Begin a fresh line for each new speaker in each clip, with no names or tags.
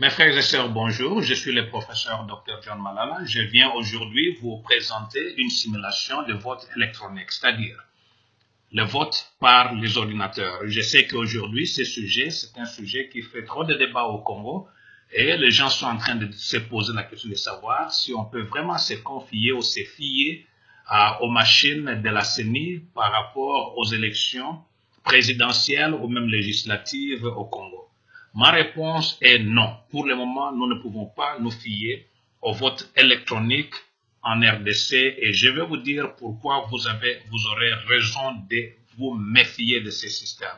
Mes frères et sœurs, bonjour. Je suis le professeur Dr. John Malala. Je viens aujourd'hui vous présenter une simulation de vote électronique, c'est-à-dire le vote par les ordinateurs. Je sais qu'aujourd'hui, ce sujet, c'est un sujet qui fait trop de débats au Congo et les gens sont en train de se poser la question de savoir si on peut vraiment se confier ou se fier aux machines de la CENI par rapport aux élections présidentielles ou même législatives au Congo. Ma réponse est non. Pour le moment, nous ne pouvons pas nous fier au vote électronique en RDC et je vais vous dire pourquoi vous, avez, vous aurez raison de vous méfier de ces systèmes.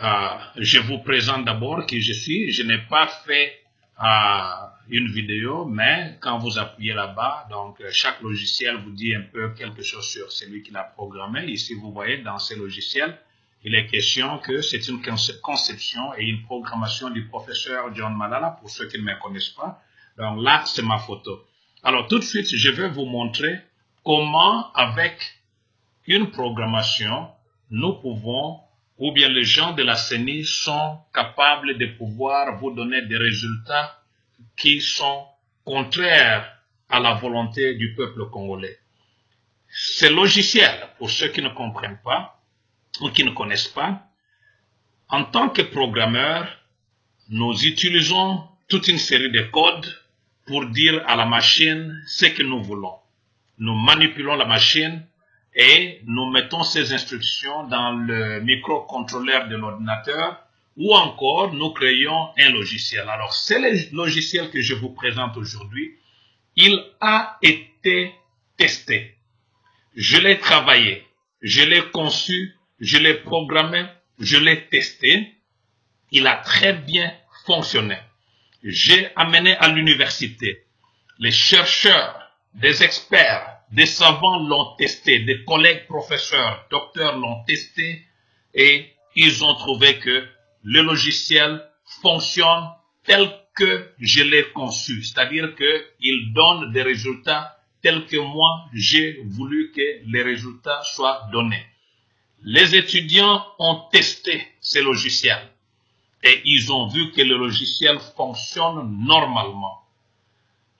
Euh, je vous présente d'abord qui je suis. Je n'ai pas fait euh, une vidéo, mais quand vous appuyez là-bas, donc chaque logiciel vous dit un peu quelque chose sur celui qui l'a programmé. Ici, vous voyez dans ces logiciels, il est question que c'est une conception et une programmation du professeur John Malala, pour ceux qui ne me connaissent pas. Donc là, c'est ma photo. Alors tout de suite, je vais vous montrer comment, avec une programmation, nous pouvons, ou bien les gens de la CENI sont capables de pouvoir vous donner des résultats qui sont contraires à la volonté du peuple congolais. Ces logiciels, pour ceux qui ne comprennent pas, ou qui ne connaissent pas, en tant que programmeurs, nous utilisons toute une série de codes pour dire à la machine ce que nous voulons. Nous manipulons la machine et nous mettons ces instructions dans le microcontrôleur de l'ordinateur ou encore nous créons un logiciel. Alors, ce logiciel que je vous présente aujourd'hui, il a été testé. Je l'ai travaillé, je l'ai conçu je l'ai programmé, je l'ai testé, il a très bien fonctionné. J'ai amené à l'université. Les chercheurs, des experts, des savants l'ont testé, des collègues professeurs, docteurs l'ont testé. Et ils ont trouvé que le logiciel fonctionne tel que je l'ai conçu, c'est-à-dire qu'il donne des résultats tels que moi j'ai voulu que les résultats soient donnés les étudiants ont testé ces logiciels et ils ont vu que le logiciel fonctionne normalement.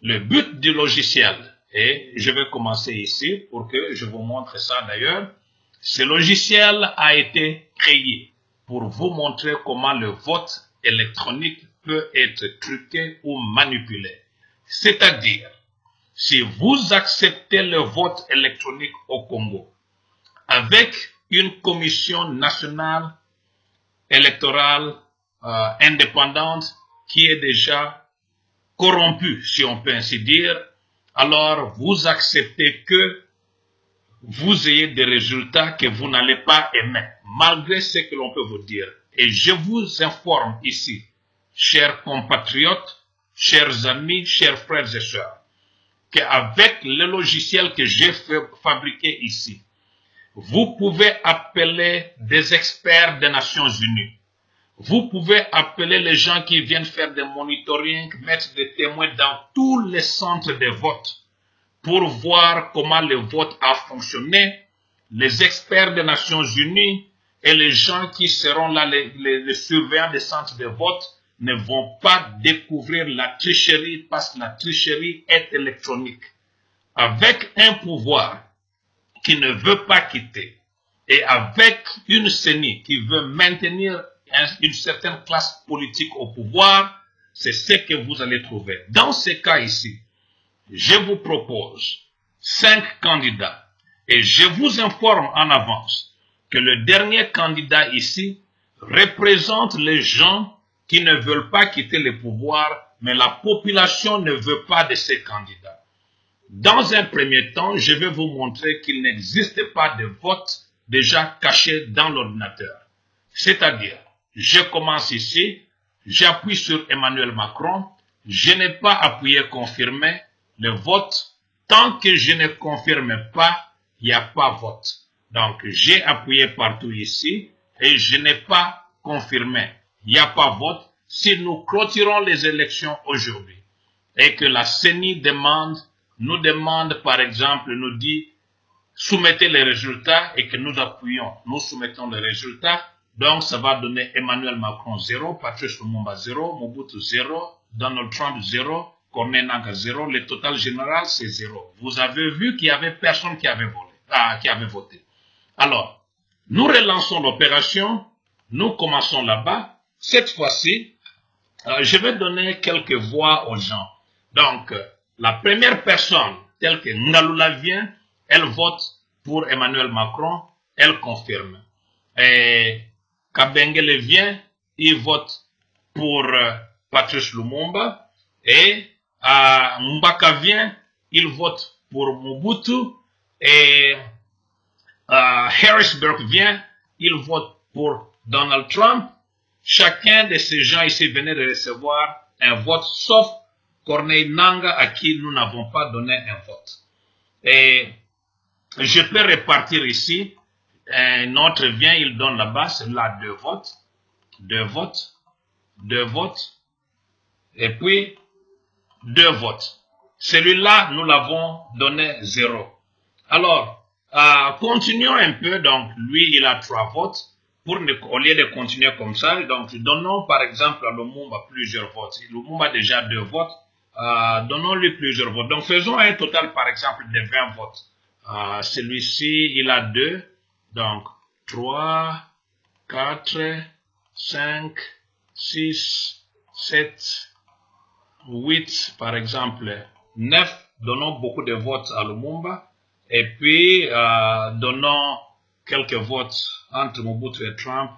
Le but du logiciel, et je vais commencer ici pour que je vous montre ça d'ailleurs, ce logiciel a été créé pour vous montrer comment le vote électronique peut être truqué ou manipulé. C'est-à-dire, si vous acceptez le vote électronique au Congo avec une commission nationale électorale euh, indépendante qui est déjà corrompue, si on peut ainsi dire, alors vous acceptez que vous ayez des résultats que vous n'allez pas aimer, malgré ce que l'on peut vous dire. Et je vous informe ici, chers compatriotes, chers amis, chers frères et sœurs, qu'avec le logiciel que j'ai fabriqué ici, vous pouvez appeler des experts des Nations Unies. Vous pouvez appeler les gens qui viennent faire des monitoring, mettre des témoins dans tous les centres de vote pour voir comment le vote a fonctionné. Les experts des Nations Unies et les gens qui seront là, les, les surveillants des centres de vote, ne vont pas découvrir la tricherie parce que la tricherie est électronique. Avec un pouvoir qui ne veut pas quitter et avec une CENI qui veut maintenir une certaine classe politique au pouvoir, c'est ce que vous allez trouver. Dans ce cas ici, je vous propose cinq candidats et je vous informe en avance que le dernier candidat ici représente les gens qui ne veulent pas quitter le pouvoir, mais la population ne veut pas de ces candidats. Dans un premier temps, je vais vous montrer qu'il n'existe pas de vote déjà caché dans l'ordinateur. C'est-à-dire, je commence ici, j'appuie sur Emmanuel Macron, je n'ai pas appuyé confirmer le vote. Tant que je ne confirme pas, il n'y a pas vote. Donc, j'ai appuyé partout ici et je n'ai pas confirmé. Il n'y a pas vote si nous clôturons les élections aujourd'hui et que la CENI demande nous demande, par exemple, nous dit, soumettez les résultats et que nous appuyons, nous soumettons les résultats. Donc, ça va donner Emmanuel Macron 0, Patrice Lumumba 0, Mobutu 0, Donald Trump 0, Corneille Nanka 0. Le total général, c'est 0. Vous avez vu qu'il y avait personne qui avait, volé, ah, qui avait voté. Alors, nous relançons l'opération. Nous commençons là-bas. Cette fois-ci, euh, je vais donner quelques voix aux gens. Donc, la première personne, telle que Ngalula vient, elle vote pour Emmanuel Macron, elle confirme. Et Kabengele vient, il vote pour euh, Patrice Lumumba. Et Mbaka vient, il vote pour Mobutu. Et Harrisburg vient, il vote pour Donald Trump. Chacun de ces gens ici venait de recevoir un vote, sauf Corneille Nanga à qui nous n'avons pas donné un vote. Et je peux répartir ici. Un autre vient, il donne là-bas, là deux votes, deux votes, deux votes, et puis deux votes. Celui-là, nous l'avons donné zéro. Alors, euh, continuons un peu. Donc, lui, il a trois votes. Pour ne, au lieu de continuer comme ça, donc donnons par exemple à Lumumba plusieurs votes. Lumumba a déjà deux votes. Euh, donnons-lui plusieurs votes. Donc, faisons un total, par exemple, de 20 votes. Euh, Celui-ci, il a deux. Donc, 3, 4, 5, 6, 7, 8, par exemple, 9. Donnons beaucoup de votes à Lumumba. Et puis, euh, donnons quelques votes entre Mobutu et Trump.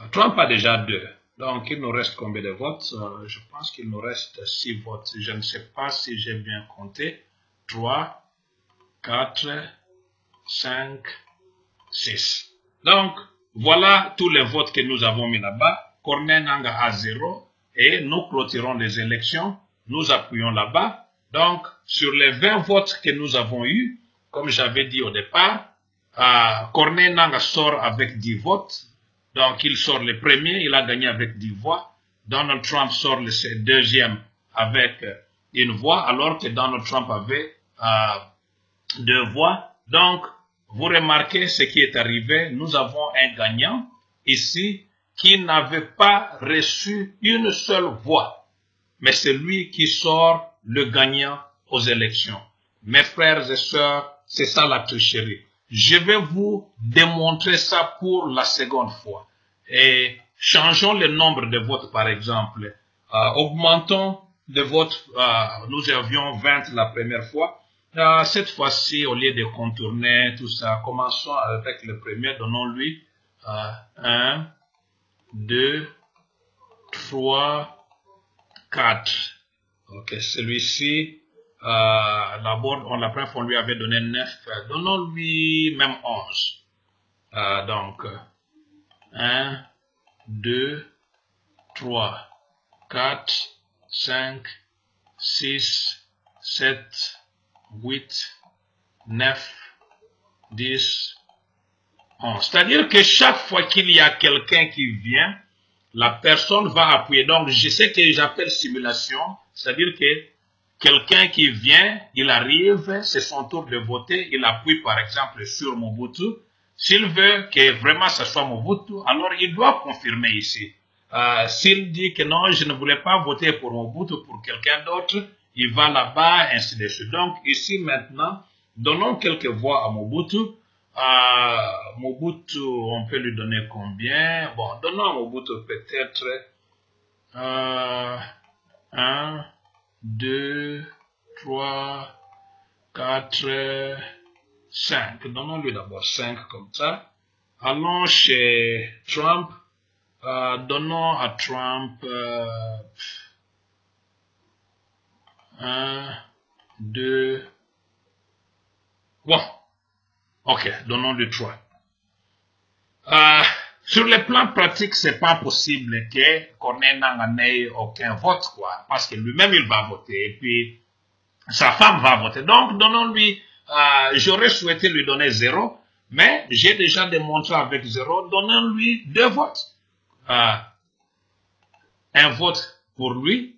Euh, Trump a déjà deux. Donc, il nous reste combien de votes? Euh, Je pense qu'il nous reste six votes. Je ne sais pas si j'ai bien compté. 3, 4, 5, 6. Donc, voilà tous les votes que nous avons mis là-bas. Corneille Nanga a 0 et nous clôturons les élections. Nous appuyons là-bas. Donc, sur les 20 votes que nous avons eus, comme j'avais dit au départ, euh, Corneille Nanga sort avec 10 votes. Donc, il sort le premier, il a gagné avec 10 voix. Donald Trump sort le deuxième avec une voix, alors que Donald Trump avait euh, deux voix. Donc, vous remarquez ce qui est arrivé. Nous avons un gagnant ici qui n'avait pas reçu une seule voix. Mais c'est lui qui sort le gagnant aux élections. Mes frères et sœurs, c'est ça la tricherie. Je vais vous démontrer ça pour la seconde fois. Et changeons le nombre de votes, par exemple. Euh, augmentons de votes. Euh, nous avions 20 la première fois. Euh, cette fois-ci, au lieu de contourner tout ça, commençons avec le premier. Donnons-lui 1, 2, 3, 4. Ok, celui-ci, euh, D'abord, on, la fois, on lui avait donné 9. Donnons-lui même 11. Euh, donc, 1, 2, 3, 4, 5, 6, 7, 8, 9, 10, 11. C'est-à-dire que chaque fois qu'il y a quelqu'un qui vient, la personne va appuyer. Donc, je sais que j'appelle simulation, c'est-à-dire que Quelqu'un qui vient, il arrive, c'est son tour de voter, il appuie par exemple sur Mobutu. S'il veut que vraiment ce soit Mobutu, alors il doit confirmer ici. Euh, S'il dit que non, je ne voulais pas voter pour Mobutu, pour quelqu'un d'autre, il va là-bas, ainsi de suite. Donc ici maintenant, donnons quelques voix à Mobutu. Euh, Mobutu, on peut lui donner combien? Bon, donnons à Mobutu peut-être euh, 2, 3, 4, 5. Donnons-lui d'abord 5 comme ça. Allons chez Trump. Euh, donnons à Trump euh, 1, 2, bon. Ok, donnons-lui 3. Euh, sur le plan pratique, c'est pas possible que Corneille n'ait aucun vote, quoi. Parce que lui-même, il va voter. Et puis, sa femme va voter. Donc, donnons-lui, euh, j'aurais souhaité lui donner zéro, mais j'ai déjà démontré avec zéro, donnons-lui deux votes. Euh, un vote pour lui,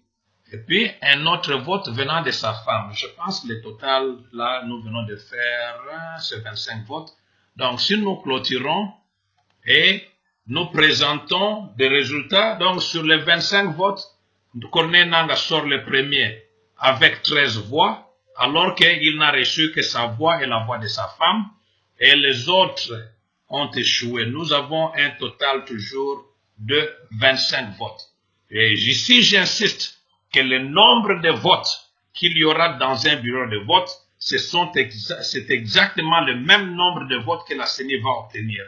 et puis un autre vote venant de sa femme. Je pense que le total, là, nous venons de faire, c'est 25 votes. Donc, si nous clôturons, et nous présentons des résultats. Donc, sur les 25 votes, Corneille Nanga sort le premier avec 13 voix, alors qu'il n'a reçu que sa voix et la voix de sa femme, et les autres ont échoué. Nous avons un total toujours de 25 votes. Et ici, j'insiste que le nombre de votes qu'il y aura dans un bureau de vote, c'est exactement le même nombre de votes que la CENI va obtenir.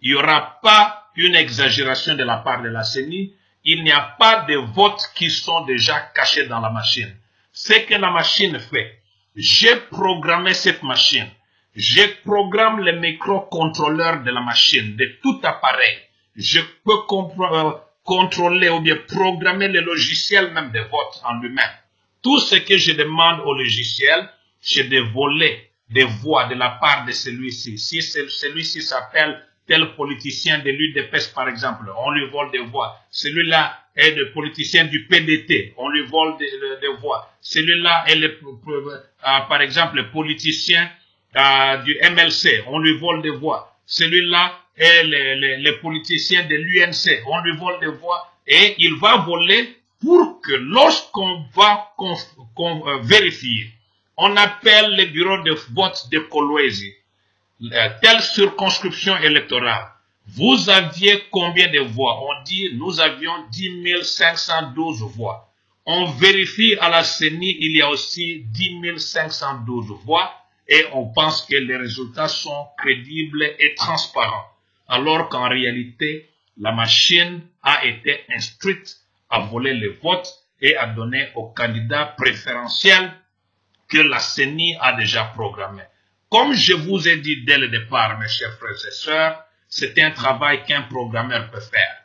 Il n'y aura pas une exagération de la part de la CENI. Il n'y a pas de votes qui sont déjà cachés dans la machine. Ce que la machine fait, j'ai programmé cette machine. Je programme le microcontrôleur de la machine, de tout appareil. Je peux euh, contrôler ou bien programmer le logiciel même de vote en lui-même. Tout ce que je demande au logiciel, c'est de voler des voix de la part de celui-ci. Si celui-ci s'appelle tel politicien de l'UDPS, par exemple, on lui vole des voix. Celui-là est le politicien du PDT, on lui vole des, voix. Celui-là est, le, euh, par exemple, le politicien euh, du MLC, on lui vole des voix. Celui-là est le, le politicien de l'UNC, on lui vole des voix. Et il va voler pour que lorsqu'on va euh, vérifier, on appelle le bureau de vote de Kolwezi, telle circonscription électorale, vous aviez combien de voix? On dit nous avions 10 512 voix. On vérifie à la CENI, il y a aussi 10 512 voix et on pense que les résultats sont crédibles et transparents. Alors qu'en réalité, la machine a été instruite à voler les votes et à donner aux candidats préférentiels que la CENI a déjà programmé. Comme je vous ai dit dès le départ, mes chers frères et sœurs, c'est un travail qu'un programmeur peut faire.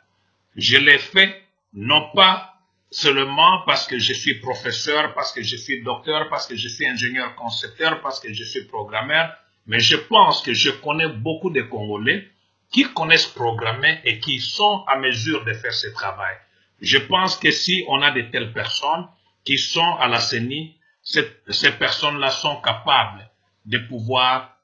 Je l'ai fait non pas seulement parce que je suis professeur, parce que je suis docteur, parce que je suis ingénieur concepteur, parce que je suis programmeur, mais je pense que je connais beaucoup de Congolais qui connaissent programmer et qui sont à mesure de faire ce travail. Je pense que si on a de telles personnes qui sont à la CENI, ces personnes-là sont capables de pouvoir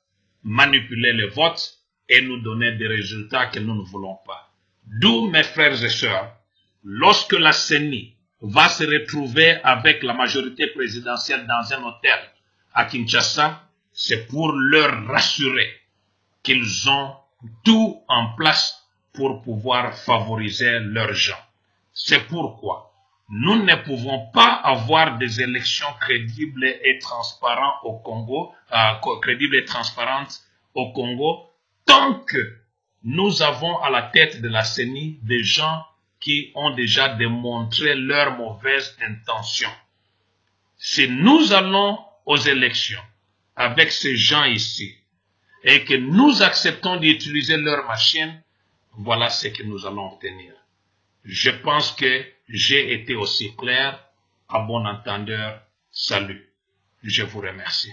manipuler le vote et nous donner des résultats que nous ne voulons pas. D'où, mes frères et sœurs, lorsque la CENI va se retrouver avec la majorité présidentielle dans un hôtel à Kinshasa, c'est pour leur rassurer qu'ils ont tout en place pour pouvoir favoriser leurs gens. C'est pourquoi nous ne pouvons pas avoir des élections crédibles et transparentes au Congo, euh, crédibles et transparentes au Congo, tant que nous avons à la tête de la CENI des gens qui ont déjà démontré leurs mauvaises intentions. Si nous allons aux élections avec ces gens ici et que nous acceptons d'utiliser leurs machines, voilà ce que nous allons obtenir. Je pense que j'ai été aussi clair. À bon entendeur, salut. Je vous remercie.